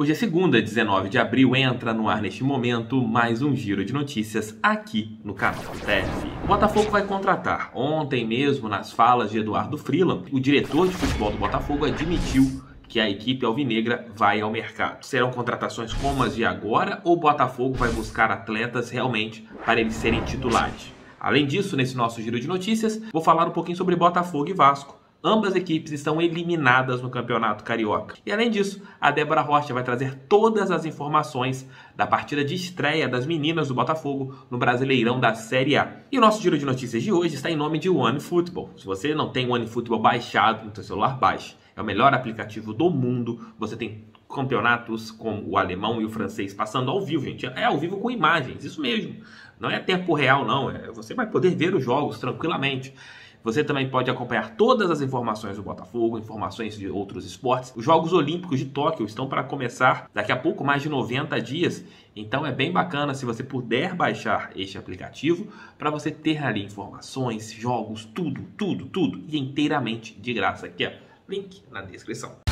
Hoje é segunda, 19 de abril, entra no ar neste momento mais um giro de notícias aqui no canal TF. O Botafogo vai contratar. Ontem mesmo, nas falas de Eduardo Freeland, o diretor de futebol do Botafogo admitiu que a equipe alvinegra vai ao mercado. Serão contratações como as de agora ou o Botafogo vai buscar atletas realmente para eles serem titulares? Além disso, nesse nosso giro de notícias, vou falar um pouquinho sobre Botafogo e Vasco. Ambas equipes estão eliminadas no Campeonato Carioca. E além disso, a Débora Rocha vai trazer todas as informações da partida de estreia das meninas do Botafogo no Brasileirão da Série A. E o nosso giro de notícias de hoje está em nome de One Football. Se você não tem One Football baixado no seu celular, baixe. É o melhor aplicativo do mundo. Você tem campeonatos como o alemão e o francês passando ao vivo, gente. É ao vivo com imagens, isso mesmo. Não é tempo real, não. É, você vai poder ver os jogos tranquilamente. Você também pode acompanhar todas as informações do Botafogo, informações de outros esportes. Os Jogos Olímpicos de Tóquio estão para começar daqui a pouco, mais de 90 dias. Então é bem bacana se você puder baixar este aplicativo para você ter ali informações, jogos, tudo, tudo, tudo e inteiramente de graça aqui, ó. Link na descrição.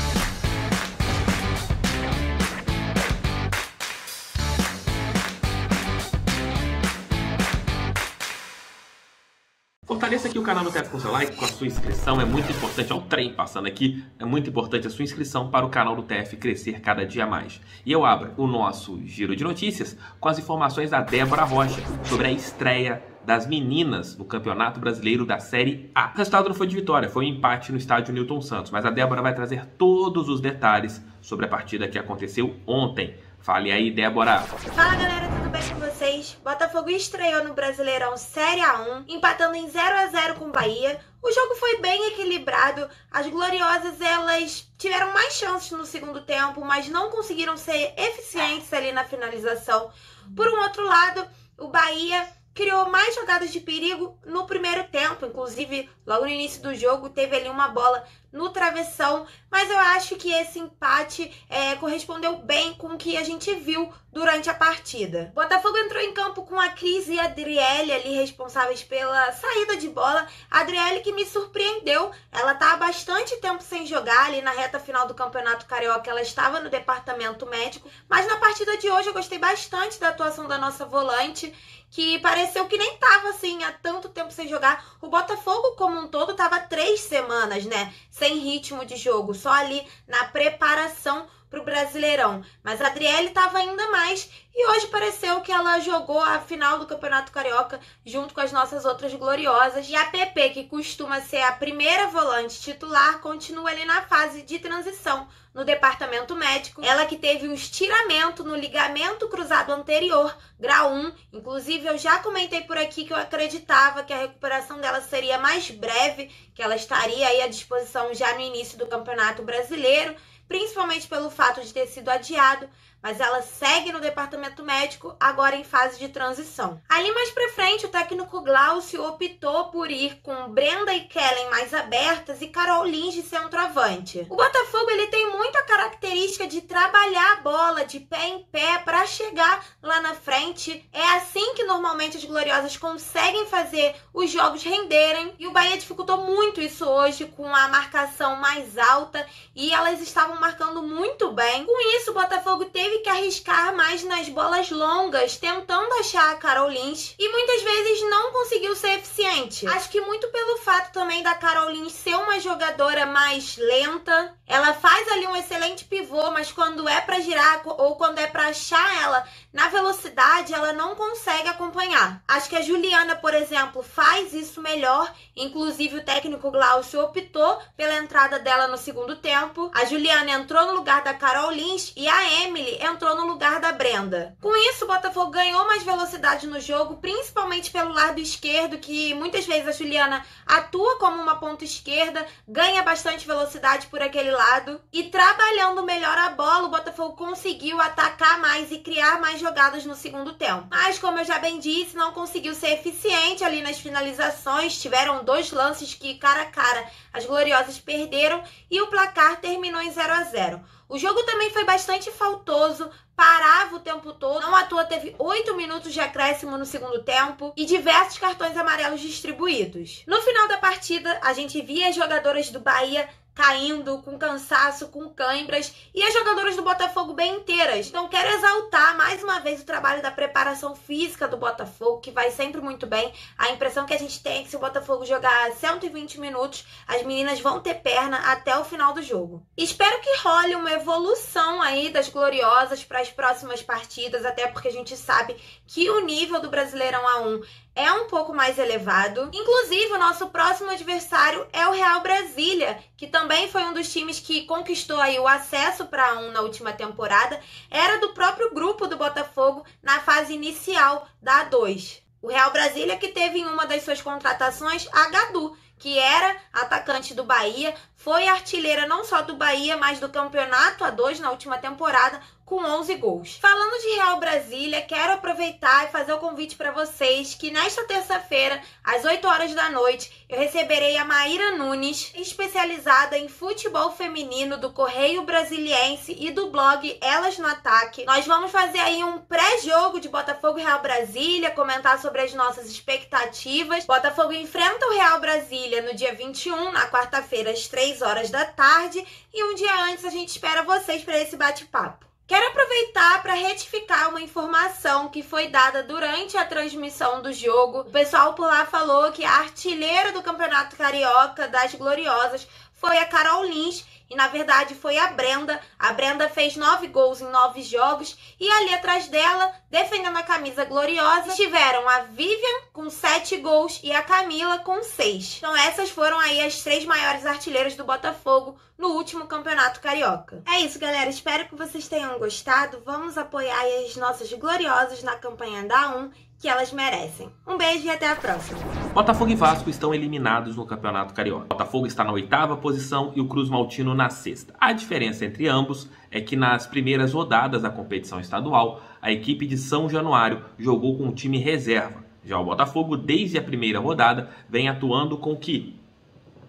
Fortaleça aqui o canal do Teto com seu like, com a sua inscrição, é muito importante, olha o trem passando aqui, é muito importante a sua inscrição para o canal do TF crescer cada dia mais. E eu abro o nosso giro de notícias com as informações da Débora Rocha sobre a estreia das meninas no Campeonato Brasileiro da Série A. O resultado não foi de vitória, foi um empate no estádio Newton Santos, mas a Débora vai trazer todos os detalhes sobre a partida que aconteceu ontem. Fale aí, Débora. Fala galera, tudo bem com vocês? Botafogo estreou no Brasileirão Série A1, empatando em 0 a 0 com Bahia. O jogo foi bem equilibrado. As gloriosas elas tiveram mais chances no segundo tempo, mas não conseguiram ser eficientes ali na finalização. Por um outro lado, o Bahia criou mais jogadas de perigo no primeiro tempo. Inclusive, logo no início do jogo, teve ali uma bola no travessão. Mas eu acho que esse empate é, correspondeu bem com o que a gente viu durante a partida. Botafogo entrou em campo com a Cris e a Adriele ali responsáveis pela saída de bola. A Adriele que me surpreendeu. Ela tá há bastante tempo sem jogar ali na reta final do Campeonato Carioca. Ela estava no departamento médico. Mas na partida de hoje eu gostei bastante da atuação da nossa volante que pareceu que nem tava assim há tanto tempo sem jogar. O Botafogo, como um todo, tava três semanas, né? Sem ritmo de jogo, só ali na preparação pro Brasileirão. Mas a Adriele tava ainda mais e hoje pareceu que ela jogou a final do Campeonato Carioca junto com as nossas outras gloriosas. E a PP, que costuma ser a primeira volante titular, continua ali na fase de transição no departamento médico. Ela que teve um estiramento no ligamento cruzado anterior, grau 1. Inclusive, eu já comentei por aqui que eu acreditava que a recuperação dela seria mais breve, que ela estaria aí à disposição já no início do Campeonato Brasileiro principalmente pelo fato de ter sido adiado, mas ela segue no departamento médico, agora em fase de transição. Ali mais pra frente, o técnico Glaucio optou por ir com Brenda e Kellen mais abertas e Carol Lins de centroavante. O Botafogo ele tem muita característica de trabalhar a bola de pé em pé para chegar lá na frente. É assim que normalmente as gloriosas conseguem fazer os jogos renderem e o Bahia dificultou muito isso hoje com a marcação mais alta e elas estavam marcando muito bem. Com isso, o Botafogo teve que arriscar mais nas bolas longas, tentando achar a Carol e muitas vezes não conseguiu ser eficiente. Acho que muito pelo fato também da Carol ser uma jogadora mais lenta, ela faz ali um excelente pivô, mas quando é para girar ou quando é para achar ela na velocidade, ela não consegue acompanhar. Acho que a Juliana, por exemplo, faz isso melhor. Inclusive, o técnico Glaucio optou pela entrada dela no segundo tempo. A Juliana entrou no lugar da Carol Lins e a Emily entrou no lugar da Brenda. Com isso, o Botafogo ganhou mais velocidade no jogo, principalmente pelo lado esquerdo, que muitas vezes a Juliana atua como uma ponta esquerda, ganha bastante velocidade por aquele lado. E trabalhando melhor a bola, o Botafogo conseguiu atacar mais e criar mais jogadas no segundo tempo. Mas, como eu já bem disse, não conseguiu ser eficiente ali nas finalizações. Tiveram dois lances que, cara a cara, as Gloriosas perderam e o placar terminou em 0 a 0 O jogo também foi bastante faltoso, parava o tempo todo. Não à toa teve 8 minutos de acréscimo no segundo tempo e diversos cartões amarelos distribuídos. No final da partida, a gente via as jogadoras do Bahia caindo, com cansaço, com cãibras, e as jogadoras do Botafogo bem inteiras. Então quero exaltar mais uma vez o trabalho da preparação física do Botafogo, que vai sempre muito bem. A impressão que a gente tem é que se o Botafogo jogar 120 minutos, as meninas vão ter perna até o final do jogo. Espero que role uma evolução aí das gloriosas para as próximas partidas, até porque a gente sabe que o nível do Brasileirão A1 é um pouco mais elevado. Inclusive, o nosso próximo adversário é o Real Brasília, que também foi um dos times que conquistou aí o acesso para um na última temporada. Era do próprio grupo do Botafogo na fase inicial da A2. O Real Brasília que teve em uma das suas contratações a Gadu, que era atacante do Bahia, foi artilheira não só do Bahia, mas do campeonato A2 na última temporada, com 11 gols. Falando de Real Brasília, quero aproveitar e fazer o convite para vocês que nesta terça-feira, às 8 horas da noite, eu receberei a Maíra Nunes, especializada em futebol feminino do Correio Brasiliense e do blog Elas no Ataque. Nós vamos fazer aí um pré-jogo de Botafogo Real Brasília, comentar sobre as nossas expectativas. Botafogo enfrenta o Real Brasília no dia 21, na quarta-feira, às 3 horas da tarde, e um dia antes a gente espera vocês para esse bate-papo. Quero aproveitar para retificar uma informação que foi dada durante a transmissão do jogo. O pessoal por lá falou que a artilheira do Campeonato Carioca das Gloriosas foi a Carol Lins e na verdade foi a Brenda. A Brenda fez nove gols em nove jogos e ali atrás dela, defendendo a camisa gloriosa, estiveram a Vivian com sete gols e a Camila com seis. Então essas foram aí as três maiores artilheiras do Botafogo no último campeonato carioca. É isso, galera. Espero que vocês tenham gostado. Vamos apoiar as nossas gloriosas na campanha da 1 que elas merecem. Um beijo e até a próxima. Botafogo e Vasco estão eliminados no Campeonato Carioca. Botafogo está na oitava posição e o Cruz Maltino na sexta. A diferença entre ambos é que nas primeiras rodadas da competição estadual, a equipe de São Januário jogou com o time reserva. Já o Botafogo, desde a primeira rodada, vem atuando com o que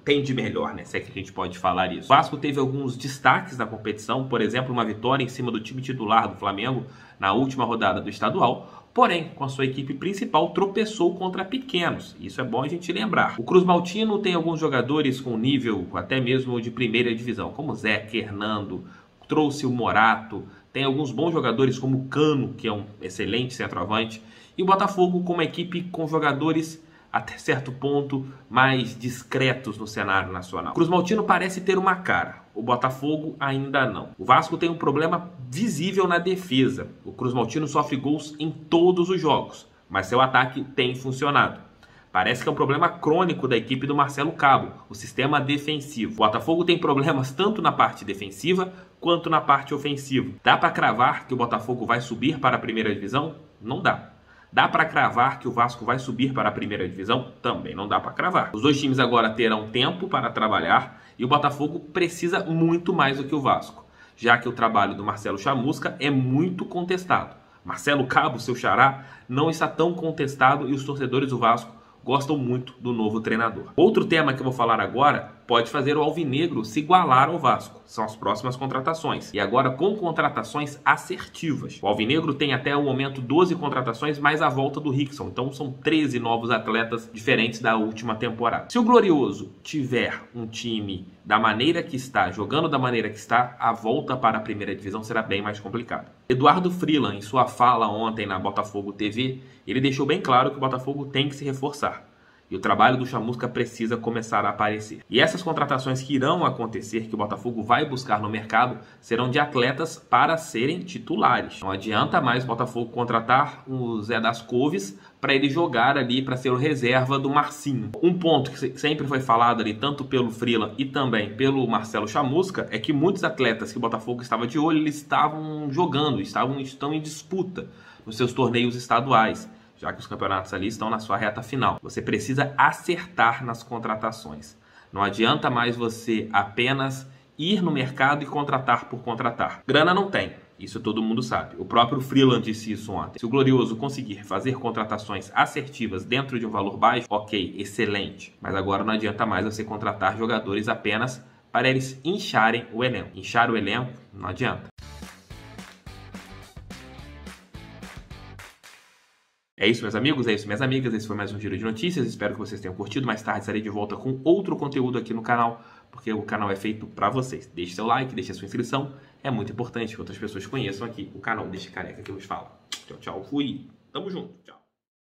tem de melhor, né? Se é que a gente pode falar isso. O Vasco teve alguns destaques na competição, por exemplo, uma vitória em cima do time titular do Flamengo na última rodada do estadual, porém, com a sua equipe principal, tropeçou contra pequenos. Isso é bom a gente lembrar. O Cruz Maltino tem alguns jogadores com nível até mesmo de primeira divisão, como Zé, Hernando, trouxe o Morato, tem alguns bons jogadores como Cano, que é um excelente centroavante, e o Botafogo com uma equipe com jogadores até certo ponto mais discretos no cenário nacional. Cruz Maltino parece ter uma cara, o Botafogo ainda não. O Vasco tem um problema visível na defesa. O Cruz Maltino sofre gols em todos os jogos, mas seu ataque tem funcionado. Parece que é um problema crônico da equipe do Marcelo Cabo, o sistema defensivo. O Botafogo tem problemas tanto na parte defensiva quanto na parte ofensiva. Dá para cravar que o Botafogo vai subir para a primeira divisão? Não dá. Dá para cravar que o Vasco vai subir para a primeira divisão? Também não dá para cravar. Os dois times agora terão tempo para trabalhar e o Botafogo precisa muito mais do que o Vasco, já que o trabalho do Marcelo Chamusca é muito contestado. Marcelo Cabo, seu xará, não está tão contestado e os torcedores do Vasco gostam muito do novo treinador. Outro tema que eu vou falar agora pode fazer o Alvinegro se igualar ao Vasco. São as próximas contratações. E agora com contratações assertivas. O Alvinegro tem até o momento 12 contratações mais a volta do Rickson. Então são 13 novos atletas diferentes da última temporada. Se o Glorioso tiver um time da maneira que está, jogando da maneira que está, a volta para a primeira divisão será bem mais complicada. Eduardo Freeland, em sua fala ontem na Botafogo TV, ele deixou bem claro que o Botafogo tem que se reforçar. E o trabalho do Chamusca precisa começar a aparecer. E essas contratações que irão acontecer, que o Botafogo vai buscar no mercado, serão de atletas para serem titulares. Não adianta mais o Botafogo contratar o Zé das Couves para ele jogar ali para ser o reserva do Marcinho. Um ponto que sempre foi falado ali, tanto pelo Frila e também pelo Marcelo Chamusca, é que muitos atletas que o Botafogo estava de olho, eles estavam jogando, estavam estão em disputa nos seus torneios estaduais já que os campeonatos ali estão na sua reta final. Você precisa acertar nas contratações. Não adianta mais você apenas ir no mercado e contratar por contratar. Grana não tem. Isso todo mundo sabe. O próprio Freeland disse isso ontem. Se o Glorioso conseguir fazer contratações assertivas dentro de um valor baixo, ok, excelente. Mas agora não adianta mais você contratar jogadores apenas para eles incharem o elenco. Inchar o elenco não adianta. É isso, meus amigos, é isso, minhas amigas. Esse foi mais um Giro de Notícias. Espero que vocês tenham curtido. Mais tarde estarei de volta com outro conteúdo aqui no canal porque o canal é feito para vocês. Deixe seu like, deixe a sua inscrição, é muito importante que outras pessoas conheçam aqui o canal deste careca que vos fala. Tchau, tchau, fui. Tamo junto. Tchau.